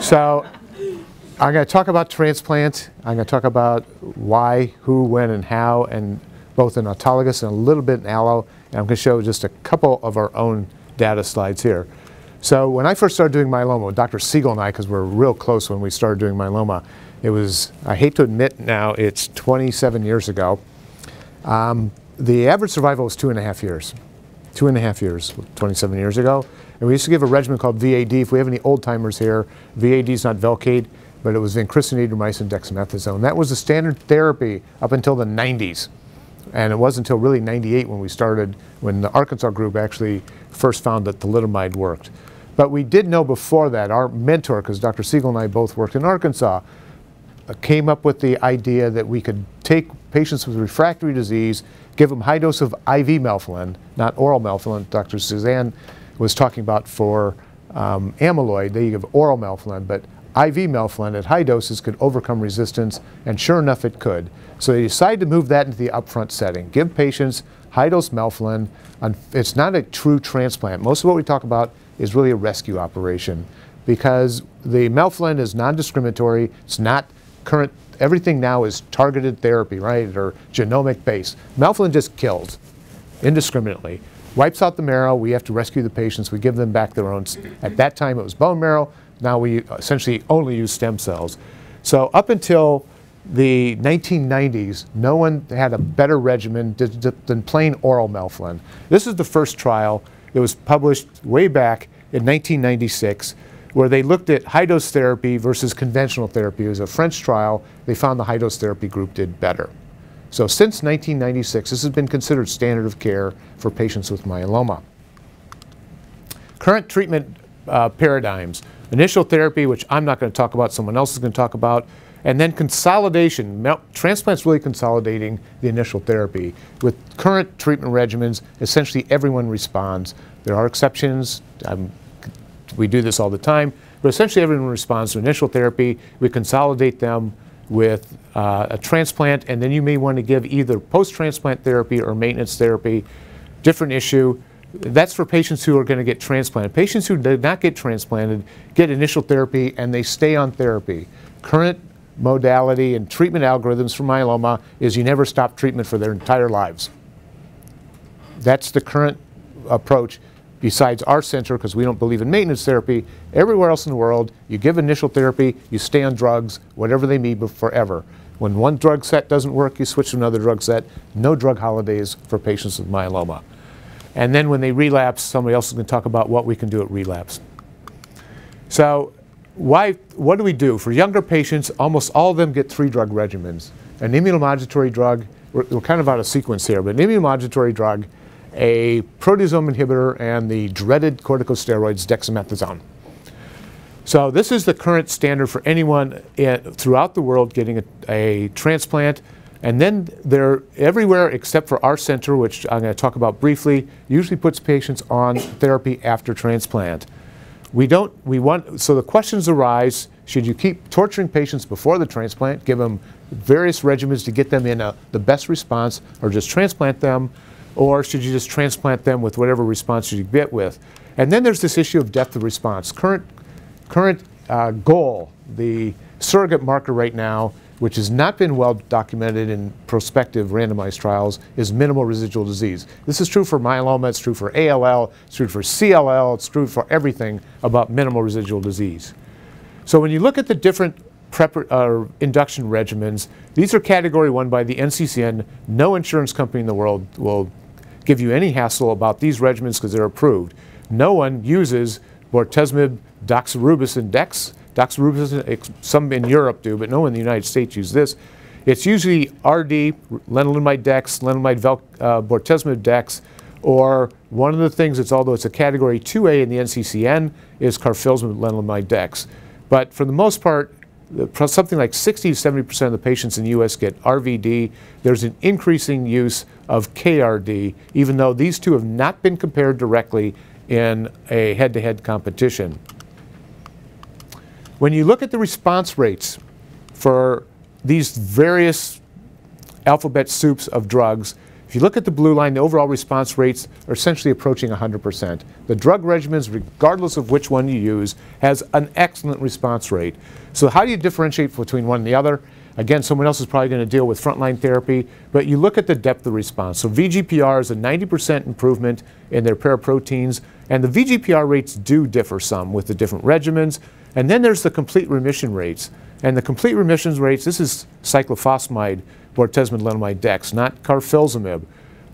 so I'm going to talk about transplant. I'm going to talk about why, who, when, and how, and both in autologous and a little bit in allo. And I'm going to show just a couple of our own data slides here. So when I first started doing myeloma, with Dr. Siegel and I, because we're real close when we started doing myeloma, it was, I hate to admit now, it's 27 years ago. Um, the average survival was two and a half years. Two and a half years, 27 years ago. And we used to give a regimen called VAD. If we have any old timers here, VAD is not Velcade but it was vincristine, adriamycin, dexamethasone. That was the standard therapy up until the 90s. And it wasn't until really 98 when we started, when the Arkansas group actually first found that thalidomide worked. But we did know before that, our mentor, because Dr. Siegel and I both worked in Arkansas, uh, came up with the idea that we could take patients with refractory disease, give them high dose of IV melphalan, not oral melphalan. Dr. Suzanne was talking about for um, amyloid, they give oral melphalan, but IV melphalan at high doses could overcome resistance, and sure enough, it could. So they decided to move that into the upfront setting. Give patients high-dose melphalan. It's not a true transplant. Most of what we talk about is really a rescue operation because the melphalan is non-discriminatory. It's not current. Everything now is targeted therapy, right, or genomic based. Melphalan just kills indiscriminately. Wipes out the marrow. We have to rescue the patients. We give them back their own. At that time, it was bone marrow. Now we essentially only use stem cells. So up until the 1990s, no one had a better regimen than plain oral melphalan. This is the first trial. It was published way back in 1996 where they looked at high-dose therapy versus conventional therapy. It was a French trial. They found the high-dose therapy group did better. So since 1996, this has been considered standard of care for patients with myeloma. Current treatment uh, paradigms. Initial therapy, which I'm not going to talk about, someone else is going to talk about, and then consolidation. Transplant's really consolidating the initial therapy. With current treatment regimens, essentially everyone responds. There are exceptions. Um, we do this all the time, but essentially everyone responds to initial therapy. We consolidate them with uh, a transplant, and then you may want to give either post-transplant therapy or maintenance therapy. Different issue. That's for patients who are going to get transplanted. Patients who did not get transplanted get initial therapy and they stay on therapy. Current modality and treatment algorithms for myeloma is you never stop treatment for their entire lives. That's the current approach besides our center because we don't believe in maintenance therapy. Everywhere else in the world, you give initial therapy, you stay on drugs, whatever they need, but forever. When one drug set doesn't work, you switch to another drug set. No drug holidays for patients with myeloma. And then when they relapse, somebody else is going to talk about what we can do at relapse. So why, what do we do? For younger patients, almost all of them get three drug regimens. An immunomodulatory drug, we're, we're kind of out of sequence here, but an immunomodulatory drug, a proteasome inhibitor, and the dreaded corticosteroids dexamethasone. So this is the current standard for anyone in, throughout the world getting a, a transplant. And then they're everywhere except for our center, which I'm going to talk about briefly, usually puts patients on therapy after transplant. We don't, we want, so the questions arise, should you keep torturing patients before the transplant, give them various regimens to get them in a, the best response, or just transplant them, or should you just transplant them with whatever response you get with? And then there's this issue of depth of response. Current, current uh, goal, the surrogate marker right now which has not been well documented in prospective randomized trials, is minimal residual disease. This is true for myeloma, it's true for ALL, it's true for CLL, it's true for everything about minimal residual disease. So when you look at the different uh, induction regimens, these are category one by the NCCN. No insurance company in the world will give you any hassle about these regimens because they're approved. No one uses bortezomib, doxorubicin, dex, Doxorubicin, some in Europe do, but no one in the United States use this. It's usually RD, lenalidomide dex, lenalidomide vel, uh, bortezomib dex, or one of the things that's, although it's a category 2A in the NCCN, is carfilzomib lenalidomide dex. But for the most part, something like 60 to 70% of the patients in the US get RVD. There's an increasing use of KRD, even though these two have not been compared directly in a head-to-head -head competition. When you look at the response rates for these various alphabet soups of drugs, If you look at the blue line, the overall response rates are essentially approaching 100%. The drug regimens, regardless of which one you use, has an excellent response rate. So how do you differentiate between one and the other? Again, someone else is probably going to deal with frontline therapy, but you look at the depth of response. So VGPR is a 90% improvement in their paraproteins, and the VGPR rates do differ some with the different regimens. And then there's the complete remission rates. And the complete remissions rates, this is cyclophosphamide, bortezomib, dex, not carfilzomib.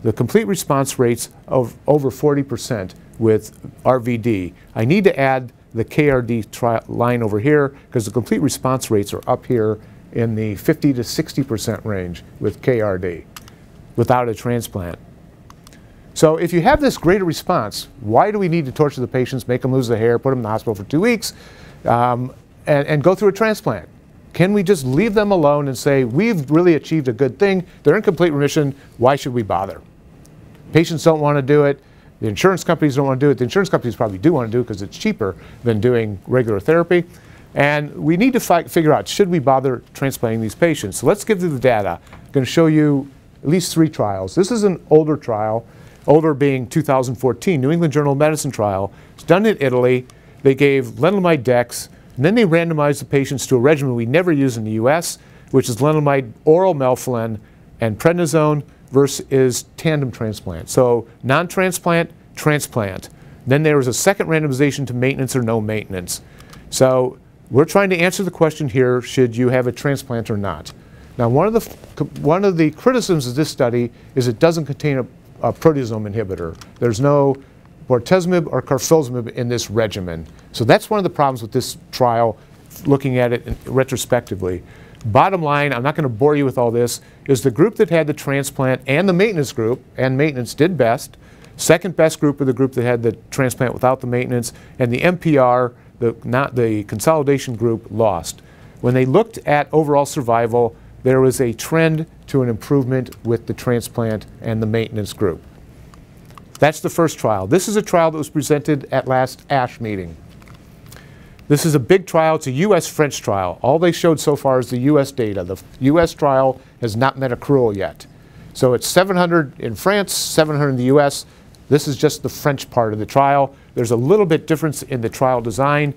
The complete response rates of over 40% with RVD. I need to add the KRD line over here because the complete response rates are up here in the 50 to 60% range with KRD without a transplant. So if you have this greater response, why do we need to torture the patients, make them lose their hair, put them in the hospital for two weeks, um, and, and go through a transplant? Can we just leave them alone and say, we've really achieved a good thing, they're in complete remission, why should we bother? Patients don't want to do it, the insurance companies don't want to do it, the insurance companies probably do want to do it because it's cheaper than doing regular therapy. And we need to figure out, should we bother transplanting these patients? So let's give you the data. I'm going to show you at least three trials. This is an older trial, older being 2014, New England Journal of Medicine trial. It's done in Italy. They gave lenalidomide dex, and then they randomized the patients to a regimen we never use in the US, which is lenalidomide oral melphalan and prednisone versus tandem transplant. So non-transplant, transplant. Then there was a second randomization to maintenance or no maintenance. So we're trying to answer the question here, should you have a transplant or not? Now, one of the, one of the criticisms of this study is it doesn't contain a, a proteasome inhibitor. There's no bortezomib or carfilzomib in this regimen. So that's one of the problems with this trial, looking at it retrospectively. Bottom line, I'm not going to bore you with all this, is the group that had the transplant and the maintenance group, and maintenance did best. Second best group of the group that had the transplant without the maintenance, and the MPR, the, not the consolidation group, lost. When they looked at overall survival, there was a trend to an improvement with the transplant and the maintenance group. That's the first trial. This is a trial that was presented at last ASH meeting. This is a big trial. It's a U.S.-French trial. All they showed so far is the U.S. data. The U.S. trial has not met accrual yet. So it's 700 in France, 700 in the U.S. This is just the French part of the trial. There's a little bit difference in the trial design.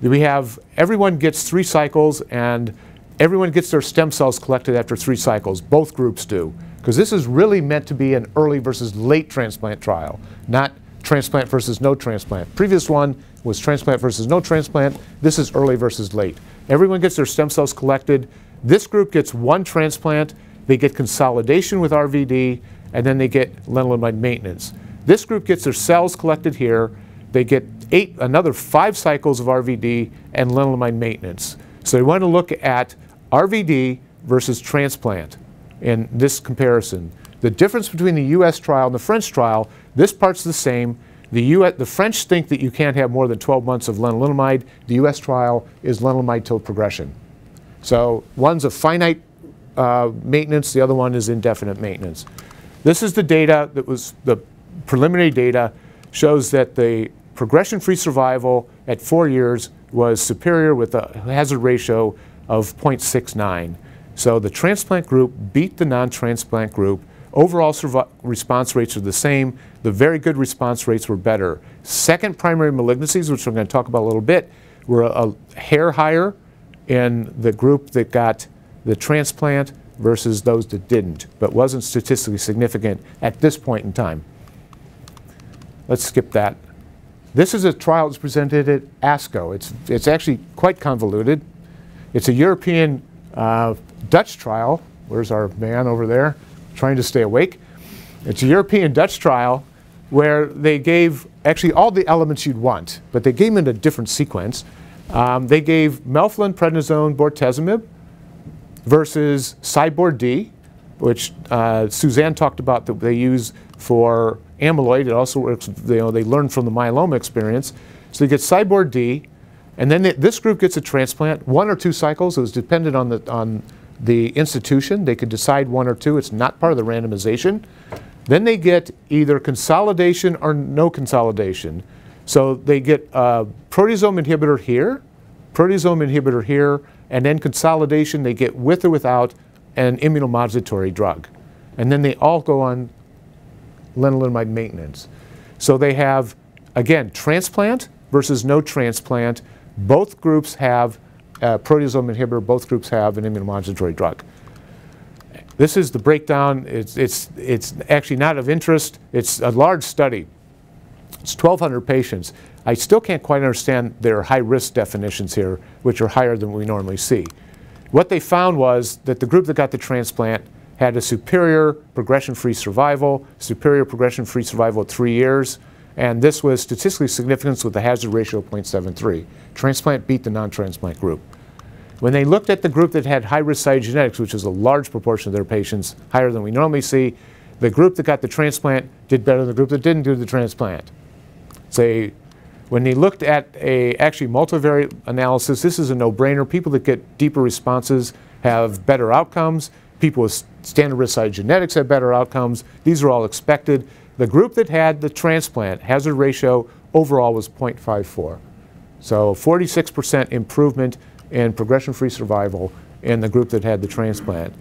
We have everyone gets three cycles and everyone gets their stem cells collected after three cycles. Both groups do. Because this is really meant to be an early versus late transplant trial, not transplant versus no transplant. Previous one was transplant versus no transplant. This is early versus late. Everyone gets their stem cells collected. This group gets one transplant. They get consolidation with RVD, and then they get lenalidomide maintenance. This group gets their cells collected here. They get eight, another five cycles of RVD and lenalidomide maintenance. So they want to look at RVD versus transplant in this comparison. The difference between the US trial and the French trial, this part's the same. The, US, the French think that you can't have more than 12 months of lenalidomide. The US trial is lenalidomide till progression. So one's a finite uh, maintenance, the other one is indefinite maintenance. This is the data that was the preliminary data shows that the progression-free survival at four years was superior with a hazard ratio of 0.69. So the transplant group beat the non-transplant group Overall response rates are the same. The very good response rates were better. Second primary malignancies, which I'm going to talk about a little bit, were a, a hair higher in the group that got the transplant versus those that didn't, but wasn't statistically significant at this point in time. Let's skip that. This is a trial that's presented at ASCO. It's, it's actually quite convoluted. It's a European uh, Dutch trial. Where's our man over there? trying to stay awake. It's a European Dutch trial where they gave actually all the elements you'd want, but they gave them in a different sequence. Um, they gave melphalan, prednisone, bortezomib versus Cybord D, which uh, Suzanne talked about that they use for amyloid. It also works, you know, they learned from the myeloma experience. So they get Cybord-D, and then this group gets a transplant, one or two cycles. It was dependent on the, on the institution. They could decide one or two. It's not part of the randomization. Then they get either consolidation or no consolidation. So they get a proteasome inhibitor here, proteasome inhibitor here, and then consolidation they get with or without an immunomodulatory drug. And then they all go on lenalidomide maintenance. So they have, again, transplant versus no transplant. Both groups have a proteasome inhibitor, both groups have an immunomodulatory drug. This is the breakdown. It's, it's, it's actually not of interest. It's a large study. It's 1,200 patients. I still can't quite understand their high risk definitions here, which are higher than we normally see. What they found was that the group that got the transplant had a superior progression-free survival, superior progression-free survival at three years, and this was statistically significant with a hazard ratio of 0.73. Transplant beat the non-transplant group. When they looked at the group that had high-risk cytogenetics, which is a large proportion of their patients, higher than we normally see, the group that got the transplant did better than the group that didn't do the transplant. Say, when they looked at a actually multivariate analysis, this is a no-brainer. People that get deeper responses have better outcomes. People with standard risk cytogenetics have better outcomes. These are all expected. The group that had the transplant hazard ratio overall was 0.54. So 46% improvement in progression-free survival in the group that had the transplant.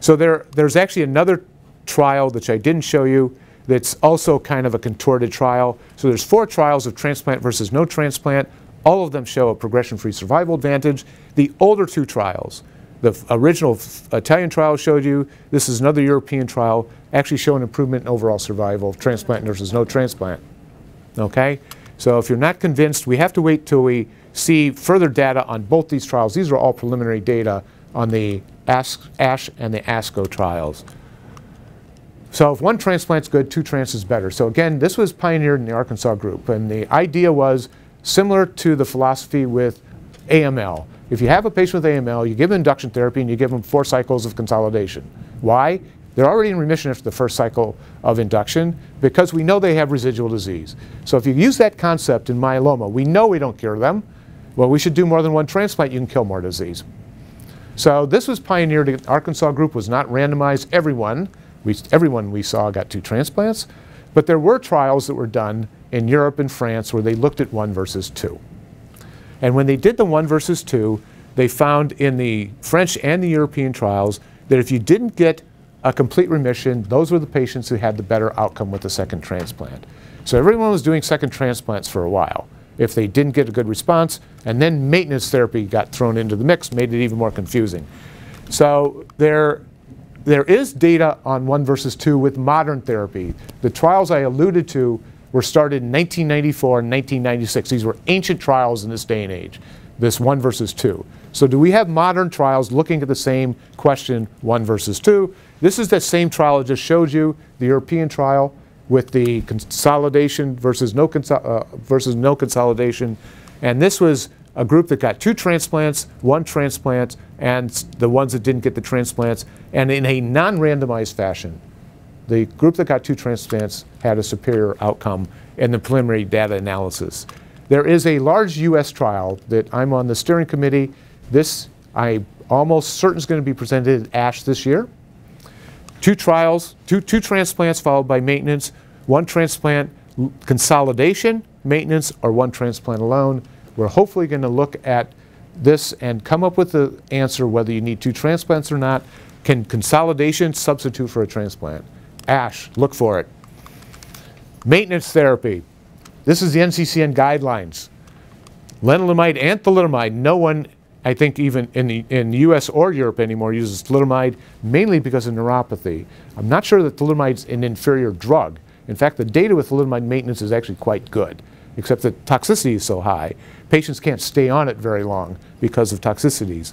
So there, there's actually another trial that I didn't show you that's also kind of a contorted trial. So there's four trials of transplant versus no transplant. All of them show a progression-free survival advantage. The older two trials, the original Italian trial showed you, this is another European trial, actually showing improvement in overall survival transplant versus no transplant. Okay? So if you're not convinced, we have to wait till we see further data on both these trials. These are all preliminary data on the ASH and the ASCO trials. So if one transplant's good, two trans is better. So again, this was pioneered in the Arkansas group, and the idea was similar to the philosophy with AML. If you have a patient with AML, you give them induction therapy and you give them four cycles of consolidation. Why? They're already in remission after the first cycle of induction because we know they have residual disease. So if you use that concept in myeloma, we know we don't cure them. Well, we should do more than one transplant, you can kill more disease. So this was pioneered, the Arkansas group was not randomized. Everyone we, everyone we saw got two transplants, but there were trials that were done in Europe and France where they looked at one versus two. And when they did the one versus two, they found in the French and the European trials that if you didn't get a complete remission, those were the patients who had the better outcome with the second transplant. So everyone was doing second transplants for a while. If they didn't get a good response, and then maintenance therapy got thrown into the mix, made it even more confusing. So there there is data on one versus two with modern therapy. The trials I alluded to were started in 1994 and 1996. These were ancient trials in this day and age, this one versus two. So do we have modern trials looking at the same question, one versus two? This is that same trial I just showed you, the European trial with the consolidation versus no, uh, versus no consolidation. And this was a group that got two transplants, one transplant, and the ones that didn't get the transplants, and in a non-randomized fashion. The group that got two transplants had a superior outcome in the preliminary data analysis. There is a large U.S. trial that I'm on the steering committee. This, I almost certain is going to be presented at ASH this year. Two trials, two, two transplants followed by maintenance, one transplant consolidation, maintenance, or one transplant alone. We're hopefully going to look at this and come up with the answer whether you need two transplants or not. Can consolidation substitute for a transplant? ASH, look for it. Maintenance therapy. This is the NCCN guidelines. Lenalidomide and thalidomide, no one, I think even in the, in the US or Europe anymore, uses thalidomide mainly because of neuropathy. I'm not sure that thalidomide's an inferior drug. In fact, the data with thalidomide maintenance is actually quite good, except that toxicity is so high patients can't stay on it very long because of toxicities.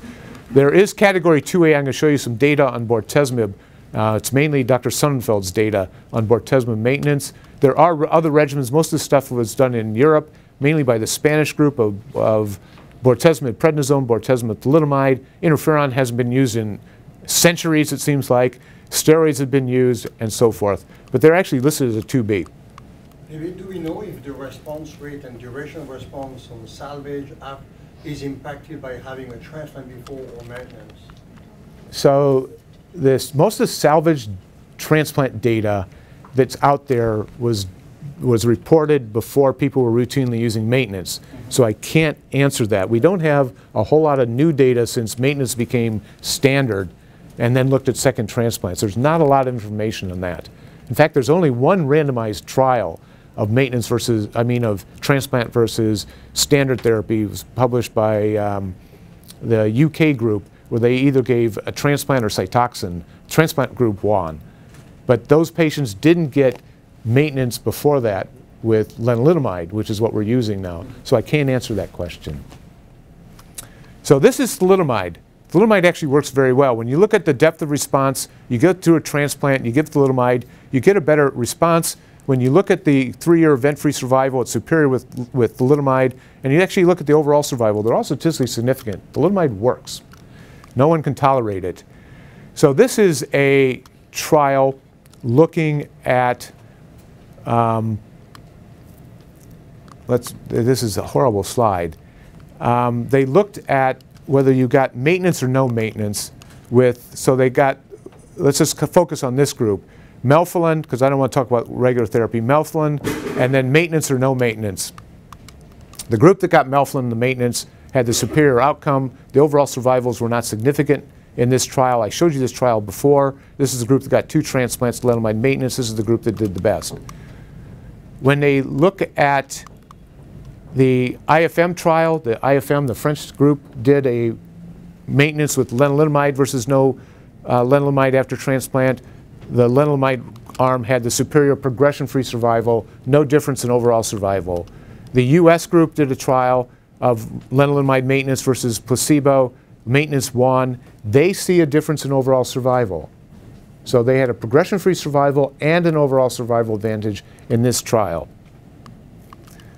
There is category 2A. I'm going to show you some data on bortezomib. Uh, it's mainly Dr. Sonneveld's data on bortezomib maintenance. There are other regimens. Most of the stuff was done in Europe, mainly by the Spanish group of, of bortezomib prednisone, bortezomib thalidomide. Interferon hasn't been used in centuries, it seems like. Steroids have been used, and so forth. But they're actually listed as a 2B. Do we know if the response rate and duration of response on salvage is impacted by having a transplant before or maintenance? So this most of the salvage transplant data that's out there was was reported before people were routinely using maintenance. So I can't answer that. We don't have a whole lot of new data since maintenance became standard and then looked at second transplants. There's not a lot of information on that. In fact, there's only one randomized trial of maintenance versus, I mean, of transplant versus standard therapy. It was published by um, the UK group where they either gave a transplant or cytoxin, Transplant group one. But those patients didn't get maintenance before that with lenalidomide, which is what we're using now. So I can't answer that question. So this is thalidomide. Thalidomide actually works very well. When you look at the depth of response, you go through a transplant, you give thalidomide, you get a better response. When you look at the three-year event-free survival, it's superior with, with thalidomide. And you actually look at the overall survival, they're all statistically significant. Thalidomide works. No one can tolerate it. So this is a trial looking at, um, let's, this is a horrible slide. Um, they looked at whether you got maintenance or no maintenance with, so they got, let's just focus on this group. Melphalan, because I don't want to talk about regular therapy, Melphalan, and then maintenance or no maintenance. The group that got Melphalan, the maintenance, had the superior outcome. The overall survivals were not significant in this trial. I showed you this trial before. This is the group that got two transplants, lenalidomide maintenance. This is the group that did the best. When they look at the IFM trial, the IFM, the French group, did a maintenance with lenalidomide versus no uh, lenalidomide after transplant. The lenalidomide arm had the superior progression-free survival, no difference in overall survival. The US group did a trial of lenalidomide maintenance versus placebo, maintenance one, They see a difference in overall survival. So they had a progression-free survival and an overall survival advantage in this trial.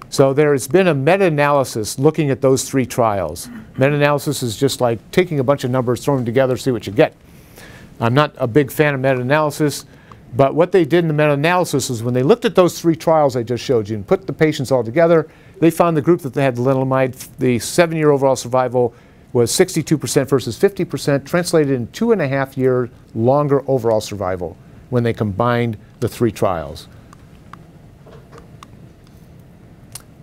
So there has been a meta-analysis looking at those three trials. Meta-analysis is just like taking a bunch of numbers, throwing them together, see what you get. I'm not a big fan of meta-analysis, but what they did in the meta-analysis is when they looked at those three trials I just showed you and put the patients all together, they found the group that they had the lenalidomide, the seven-year overall survival was 62% versus 50%, translated in two and a half year longer overall survival when they combined the three trials.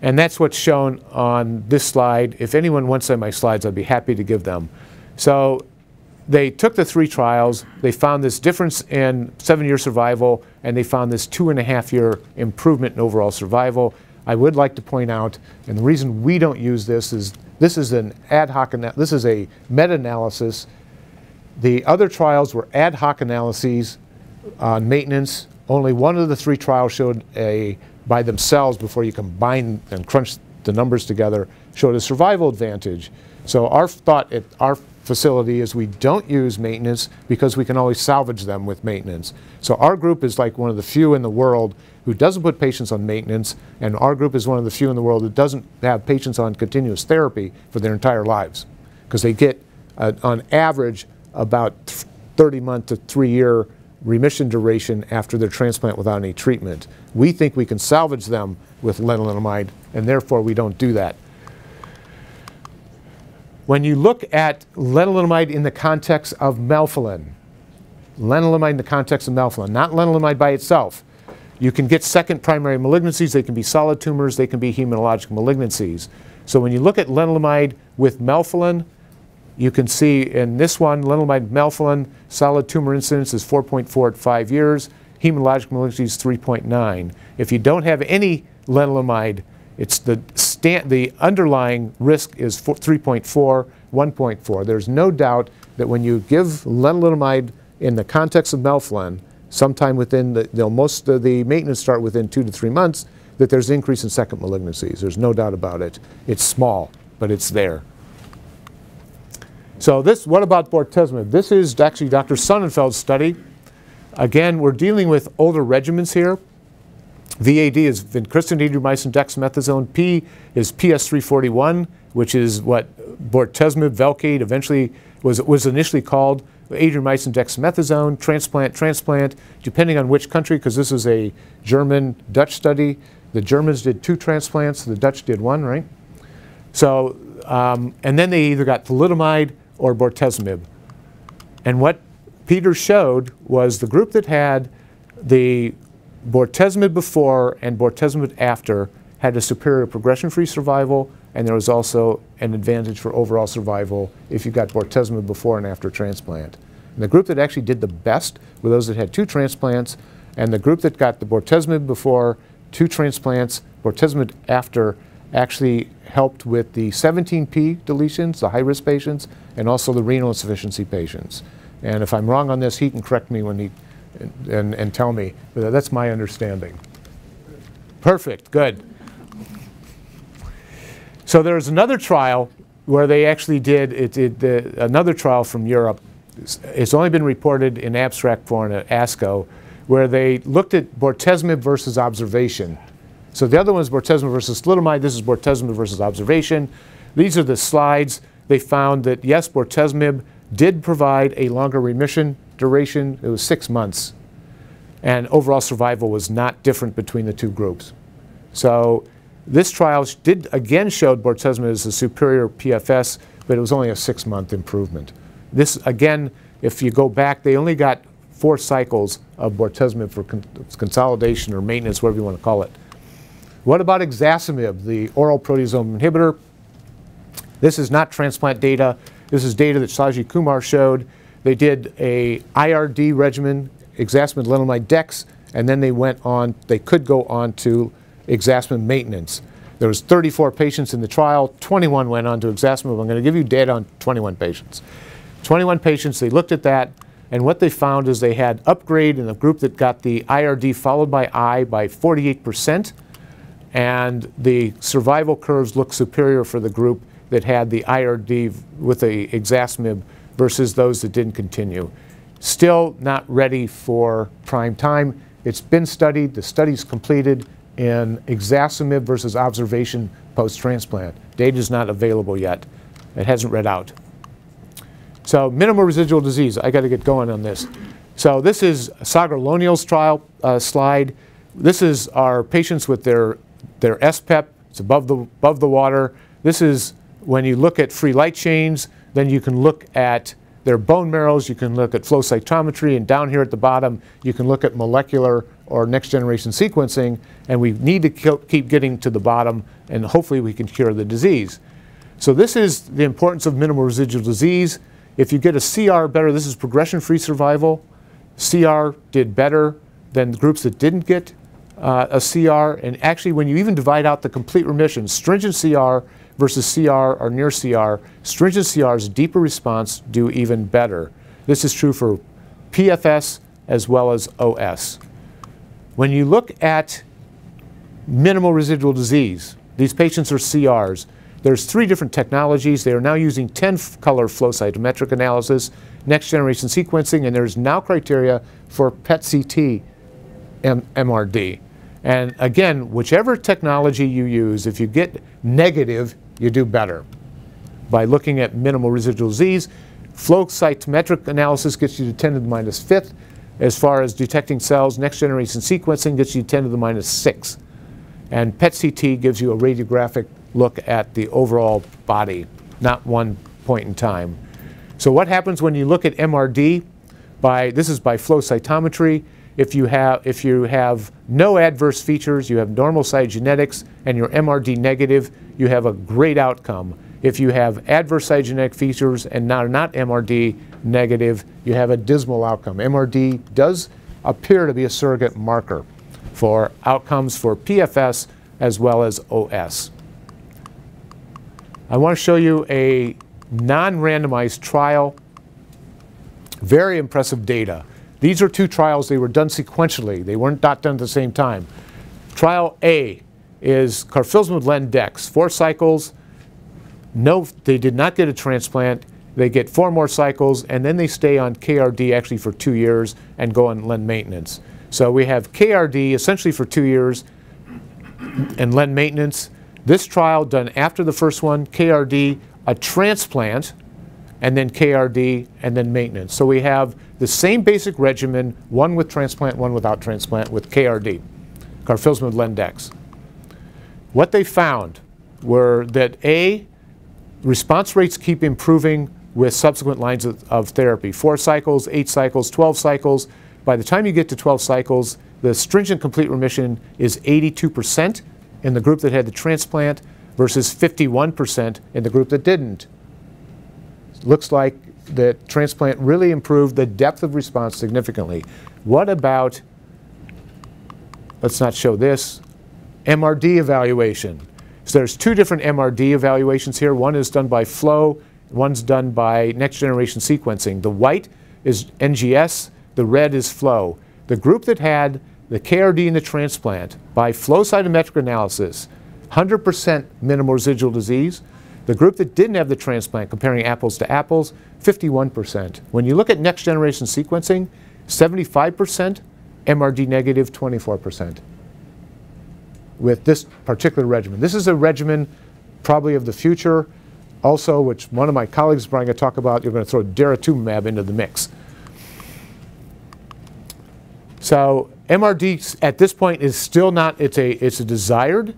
And that's what's shown on this slide. If anyone wants my slides, I'd be happy to give them. So they took the three trials, they found this difference in seven-year survival, and they found this two and a half year improvement in overall survival. I would like to point out, and the reason we don't use this is this is an ad hoc, this is a meta-analysis. The other trials were ad hoc analyses on maintenance. Only one of the three trials showed a by themselves before you combine and crunch the numbers together showed a survival advantage. So our thought at our facility is we don't use maintenance because we can always salvage them with maintenance. So our group is like one of the few in the world who doesn't put patients on maintenance, and our group is one of the few in the world that doesn't have patients on continuous therapy for their entire lives because they get, uh, on average, about 30 month to three year remission duration after their transplant without any treatment. We think we can salvage them with lenalidomide, and therefore we don't do that. When you look at lenalidomide in the context of melphalan, lenalidomide in the context of melphalan, not lenalidomide by itself, you can get second primary malignancies. They can be solid tumors. They can be hematologic malignancies. So when you look at lenalidomide with melphalan, you can see in this one, lenalidomide melphalan, solid tumor incidence is 4.4 at five years, hematologic malignancy is 3.9. If you don't have any lenalidomide, it's the, the underlying risk is 3.4, 1.4. There's no doubt that when you give lenalidomide in the context of melphalan, sometime within the, you know, most of the maintenance start within two to three months, that there's an increase in second malignancies. There's no doubt about it. It's small, but it's there. So this, what about bortezomib? This is actually Dr. Sonneveld's study. Again, we're dealing with older regimens here. VAD is vincristine, adriamycin, dexamethasone. P is PS341, which is what bortezomib, Velcade eventually was, was initially called adriamycin, dexamethasone, transplant, transplant, depending on which country, because this is a German-Dutch study. The Germans did two transplants, the Dutch did one, right? So, um, and then they either got thalidomide or bortezomib. And what Peter showed was the group that had the bortezomib before and bortezomib after had a superior progression-free survival, and there was also an advantage for overall survival if you got bortezomib before and after transplant. And the group that actually did the best were those that had two transplants, And the group that got the bortezomib before, two transplants, bortezomib after, actually helped with the 17p deletions, the high-risk patients, and also the renal insufficiency patients. And if I'm wrong on this, he can correct me when he, and, and tell me. That's my understanding. Perfect, good. So there's another trial where they actually did, it, it, another trial from Europe. It's only been reported in abstract form at ASCO, where they looked at bortezomib versus observation. So the other one is bortezomib versus thalidomide. This is bortezomib versus observation. These are the slides. They found that yes, bortezomib did provide a longer remission duration. It was six months. And overall survival was not different between the two groups. So this trial did again showed bortezomib as a superior PFS, but it was only a six-month improvement. This, again, if you go back, they only got four cycles of bortezomib for con consolidation or maintenance, whatever you want to call it. What about ixazomib, the oral proteasome inhibitor? This is not transplant data. This is data that Shaji Kumar showed. They did a IRD regimen, ixazomib, lenalidomide, dex, and then they went on, they could go on to ixazomib maintenance. There was 34 patients in the trial, 21 went on to ixazomib. I'm going to give you data on 21 patients. 21 patients, they looked at that, and what they found is they had upgrade in the group that got the IRD followed by I by 48%, and the survival curves look superior for the group that had the IRD with the ixazomib versus those that didn't continue. Still not ready for prime time. It's been studied, the study's completed in ixazomib versus observation post-transplant. Data is not available yet. It hasn't read out. So minimal residual disease. I got to get going on this. So this is Sagar Lonial's trial uh, slide. This is our patients with their, their SPEP. It's above the, above the water. This is when you look at free light chains, then you can look at their bone marrows, you can look at flow cytometry, and down here at the bottom, you can look at molecular or next generation sequencing, and we need to keep getting to the bottom, and hopefully we can cure the disease. So this is the importance of minimal residual disease. If you get a CR better, this is progression-free survival. CR did better than the groups that didn't get uh, a CR, and actually when you even divide out the complete remission, stringent CR versus CR or near CR, stringent CRs, deeper response, do even better. This is true for PFS as well as OS. When you look at minimal residual disease, these patients are CRs. There's three different technologies. They are now using 10-color flow cytometric analysis, next-generation sequencing, and there's now criteria for PET-CT MRD. And again, whichever technology you use, if you get negative, you do better. By looking at minimal residual disease, flow cytometric analysis gets you to 10 to the minus fifth. As far as detecting cells, next generation sequencing gets you 10 to the minus 6. And PET-CT gives you a radiographic look at the overall body, not one point in time. So what happens when you look at MRD? By, this is by flow cytometry. If you, have, if you have no adverse features, you have normal cytogenetics, and you're MRD negative, you have a great outcome. If you have adverse cytogenetic features and not, not MRD negative, you have a dismal outcome. MRD does appear to be a surrogate marker for outcomes for PFS as well as OS. I want to show you a non-randomized trial. Very impressive data. These are two trials. They were done sequentially. They weren't not done at the same time. Trial A is carfilzomib lendex, four cycles. No, they did not get a transplant. They get four more cycles, and then they stay on KRD actually for two years and go on len maintenance. So we have KRD essentially for two years and len maintenance. This trial done after the first one, KRD, a transplant, and then KRD, and then maintenance. So we have the same basic regimen, one with transplant, one without transplant, with KRD, carfilzomib lendex. What they found were that A, response rates keep improving with subsequent lines of, of, therapy. Four cycles, eight cycles, 12 cycles. By the time you get to 12 cycles, the stringent complete remission is 82% in the group that had the transplant versus 51% in the group that didn't. Looks like the transplant really improved the depth of response significantly. What about let's not show this, MRD evaluation. So there's two different MRD evaluations here. One is done by flow, one's done by next generation sequencing. The white is NGS, the red is flow. The group that had the KRD in the transplant by flow cytometric analysis, 100% minimal residual disease. The group that didn't have the transplant, comparing apples to apples, 51%. When you look at next generation sequencing, 75% MRD negative, 24% with this particular regimen. This is a regimen probably of the future. Also, which one of my colleagues is going to talk about, you're going to throw daratumumab into the mix. So MRD at this point is still not, it's a, it's a desired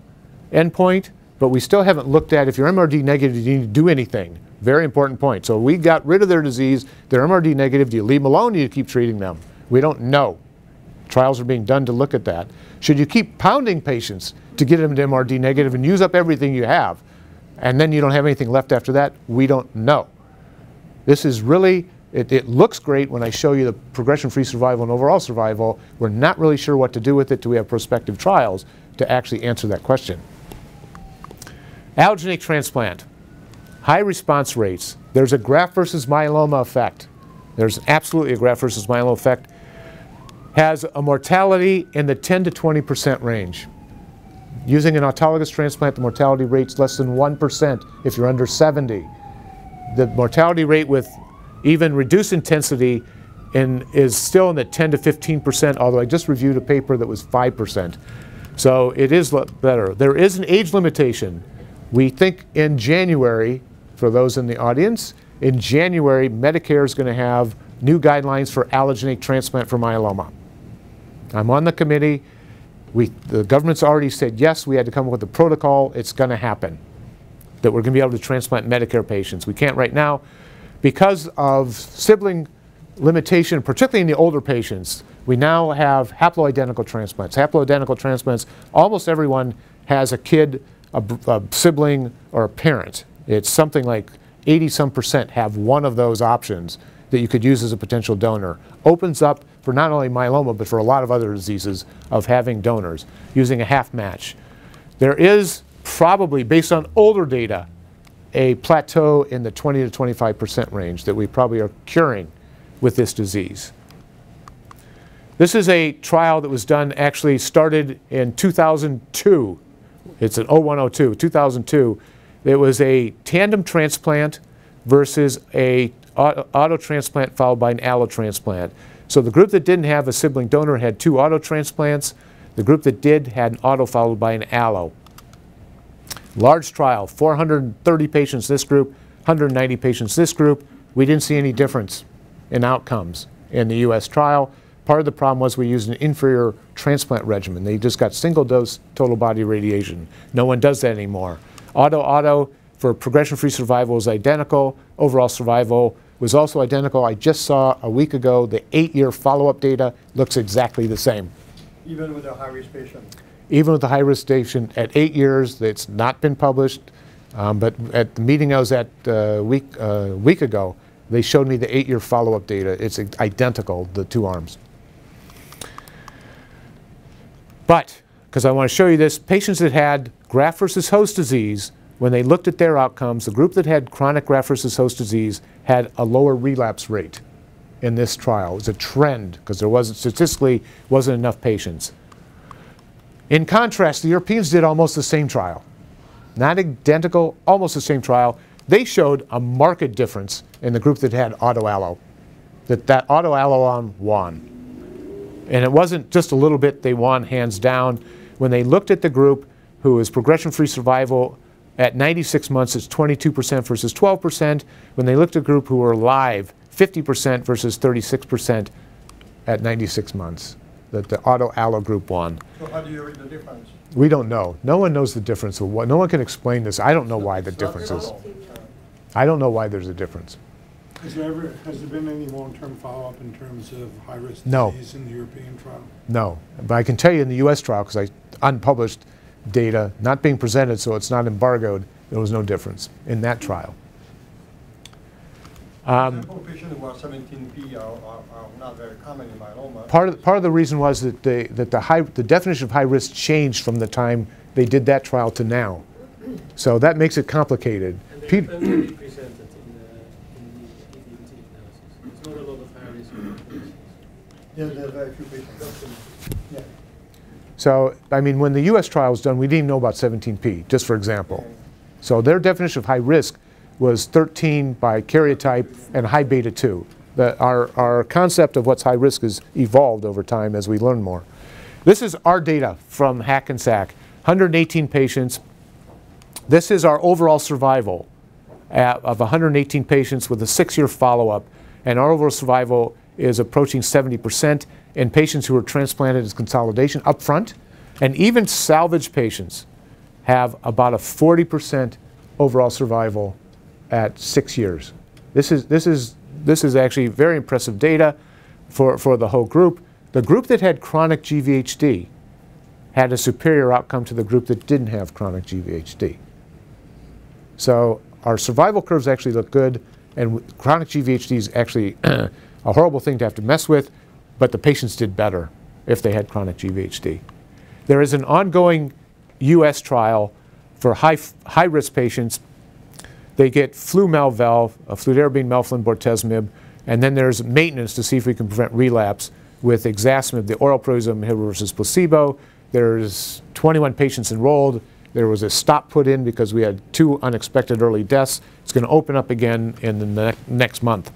endpoint, but we still haven't looked at if you're MRD negative, do you need to do anything? Very important point. So we got rid of their disease, they're MRD negative, do you leave them alone, do you keep treating them? We don't know. Trials are being done to look at that. Should you keep pounding patients to get them to MRD negative and use up everything you have, and then you don't have anything left after that? We don't know. This is really, it, it looks great when I show you the progression-free survival and overall survival. We're not really sure what to do with it till we have prospective trials to actually answer that question. Allogeneic transplant, high response rates. There's a graft versus myeloma effect. There's absolutely a graft versus myeloma effect has a mortality in the 10 to 20% range. Using an autologous transplant, the mortality rate's less than 1% if you're under 70. The mortality rate with even reduced intensity in, is still in the 10 to 15%, although I just reviewed a paper that was 5%. So it is better. There is an age limitation. We think in January, for those in the audience, in January, Medicare is going to have new guidelines for allogeneic transplant for myeloma. I'm on the committee. We, the government's already said, yes, we had to come up with a protocol. It's going to happen, that we're going to be able to transplant Medicare patients. We can't right now because of sibling limitation, particularly in the older patients. We now have haploidentical transplants. Haploidentical transplants, almost everyone has a kid, a, a sibling, or a parent. It's something like 80 some percent have one of those options that you could use as a potential donor. Opens up for not only myeloma, but for a lot of other diseases of having donors using a half match. There is probably, based on older data, a plateau in the 20 to 25% range that we probably are curing with this disease. This is a trial that was done, actually started in 2002. It's an 0102, 2002. It was a tandem transplant versus a auto transplant followed by an allo transplant. So the group that didn't have a sibling donor had two auto transplants. The group that did had an auto followed by an allo. Large trial, 430 patients this group, 190 patients this group. We didn't see any difference in outcomes in the US trial. Part of the problem was we used an inferior transplant regimen. They just got single dose total body radiation. No one does that anymore. Auto-auto for progression-free survival is identical. Overall survival was also identical. I just saw a week ago the eight-year follow-up data looks exactly the same. Even with a high-risk patient? Even with a high-risk patient at eight years, it's not been published. Um, but at the meeting I was at a uh, week, uh, week ago, they showed me the eight-year follow-up data. It's identical, the two arms. But, because I want to show you this, patients that had graft versus host disease when they looked at their outcomes, the group that had chronic graft versus host disease had a lower relapse rate in this trial. It was a trend because there wasn't statistically wasn't enough patients. In contrast, the Europeans did almost the same trial. Not identical, almost the same trial. They showed a marked difference in the group that had auto-allo, that that auto-allo on won. And it wasn't just a little bit they won hands down. When they looked at the group who was progression-free survival at 96 months, it's 22% versus 12%. When they looked at a group who were alive, 50% versus 36% at 96 months. That the auto-allo group won. So how do you read the difference? We don't know. No one knows the difference. Of what, no one can explain this. I don't know why the difference is. I don't know why there's a difference. Has there ever, has there been any long-term follow-up in terms of high-risk no. disease in the European trial? No, but I can tell you in the U.S. trial, because I unpublished, data not being presented, so it's not embargoed, there was no difference in that trial. Um, Example, patients who are 17P are, are, are not very common in myeloma. Part of, part of the reason was that the, that the high, the definition of high risk changed from the time they did that trial to now. So that makes it complicated. And they're Pete- underrepresented in the, in the EBMT analysis. There's not a lot of high-risk populations. So, I mean, when the US trial was done, we didn't know about 17P, just for example. So their definition of high risk was 13 by karyotype and high beta 2. The, our, our concept of what's high risk has evolved over time as we learn more. This is our data from Hackensack, 118 patients. This is our overall survival at, of 118 patients with a six-year follow-up, and our overall survival is approaching 70% in patients who are transplanted as consolidation up front, and even salvage patients have about a 40% overall survival at six years. This is, this is, this is actually very impressive data for, for the whole group. The group that had chronic GVHD had a superior outcome to the group that didn't have chronic GVHD. So our survival curves actually look good, and chronic GVHD is actually a horrible thing to have to mess with, but the patients did better if they had chronic GVHD. There is an ongoing US trial for high, high risk patients. They get flumelval, uh, fludarabine, melphalan, bortezomib, and then there's maintenance to see if we can prevent relapse with ixazomib, the oral proteasome inhibitor versus placebo. There's 21 patients enrolled. There was a stop put in because we had two unexpected early deaths. It's going to open up again in the ne- next month.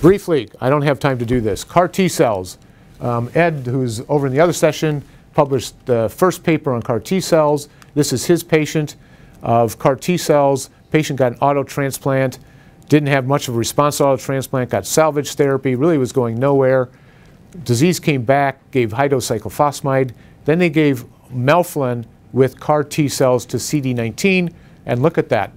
Briefly, I don't have time to do this. CAR T cells. Um, Ed, who's over in the other session, published the first paper on CAR T cells. This is his patient of CAR T cells. Patient got an auto transplant, didn't have much of a response to auto transplant, got salvage therapy, really was going nowhere. Disease came back, gave high dose cyclophosphamide. Then they gave melphalan with CAR T cells to CD19, and look at that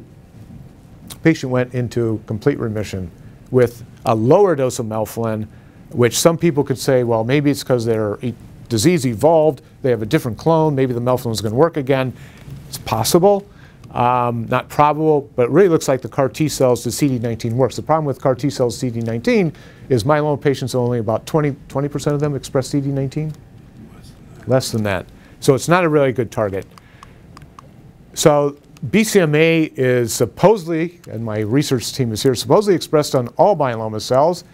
patient went into complete remission with a lower dose of melphalan, which some people could say, well, maybe it's because their disease evolved, they have a different clone, maybe the melphalan is going to work again. It's possible, um, not probable, but it really looks like the CAR T cells to CD19 works. The problem with CAR T cells CD19 is myeloma patients only about 20, 20% of them express CD19? Less than that. So it's not a really good target. So BCMA is supposedly, and my research team is here, supposedly expressed on all myeloma cells,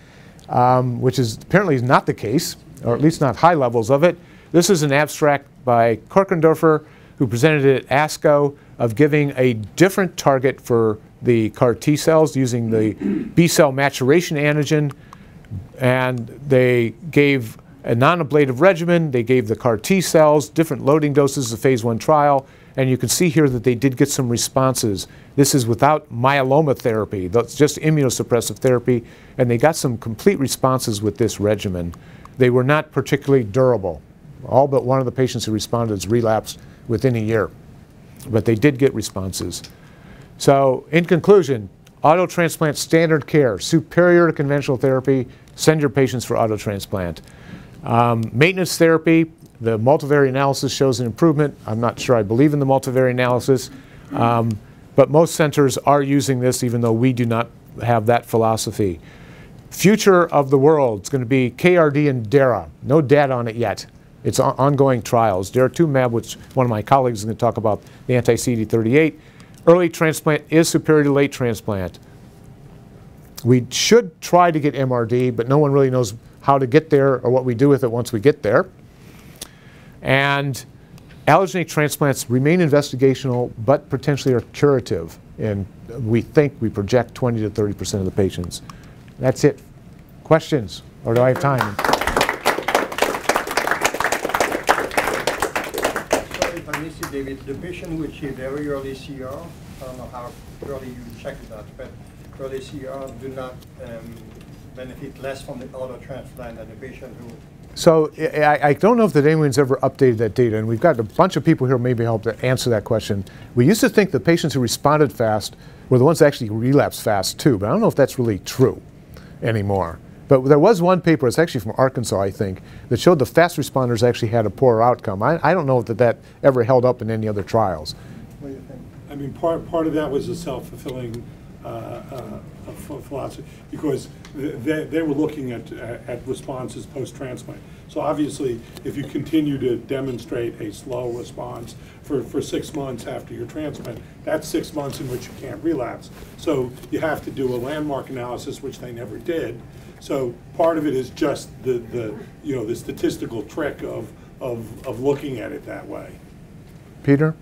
um, which is apparently not the case, or at least not high levels of it. This is an abstract by Kochenderfer, who presented it at ASCO, of giving a different target for the CAR T cells using the B cell maturation antigen and they gave a non-ablative regimen. They gave the CAR T cells, different loading doses of phase one trial, and you can see here that they did get some responses. This is without myeloma therapy. That's just immunosuppressive therapy, and they got some complete responses with this regimen. They were not particularly durable. All but one of the patients who responded has relapsed within a year, but they did get responses. So, in conclusion, auto transplant standard care, superior to conventional therapy. Send your patients for auto transplant. Um, maintenance therapy, the multivariate analysis shows an improvement. I'm not sure I believe in the multivariate analysis, um, but most centers are using this, even though we do not have that philosophy. Future of the world is going to be KRD and DARA. No data on it yet. It's on- ongoing trials. Daratumumab, which one of my colleagues is going to talk about, the anti-CD38. Early transplant is superior to late transplant. We should try to get MRD, but no one really knows how to get there or what we do with it once we get there. And allogeneic transplants remain investigational, but potentially are curative. And we think we project 20 to 30% of the patients. That's it. Questions? Or do I have time? Sorry if I missed it, David, the patient who achieved very early CR, I don't know how early you checked that, but early CR do not um, benefit less from the auto transplant than the patient who So I, I- don't know if that anyone's ever updated that data, and we've got a bunch of people here maybe help to answer that question. We used to think the patients who responded fast were the ones that actually relapsed fast too, but I don't know if that's really true anymore. But there was one paper, it's actually from Arkansas, I think, that showed the fast responders actually had a poorer outcome. I, I don't know that that ever held up in any other trials. I mean, part, part of that was a self-fulfilling uh, uh, philosophy, because they, they were looking at, uh, at responses post-transplant. So obviously, if you continue to demonstrate a slow response for, for six months after your transplant, that's six months in which you can't relapse. So you have to do a landmark analysis, which they never did. So part of it is just the, the, you know, the statistical trick of, of, of looking at it that way. Peter?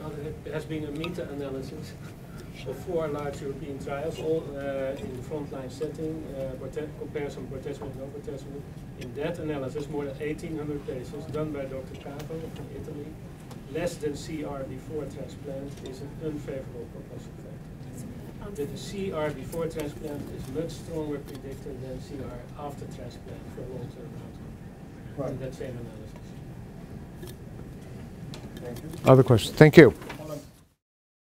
Well, There has been a meta-analysis of four large European trials, all uh, in the frontline setting, uh, borte- comparison bortezomib and no bortezomib. In that analysis, more than 1,800 patients, done by Dr. Cavo from Italy, less than CR before transplant is an unfavorable prognostic factor. That the CR before transplant is much stronger predictor than CR after transplant for long-term outcome. Right. In that same analysis. Thank you. Other questions? Thank you.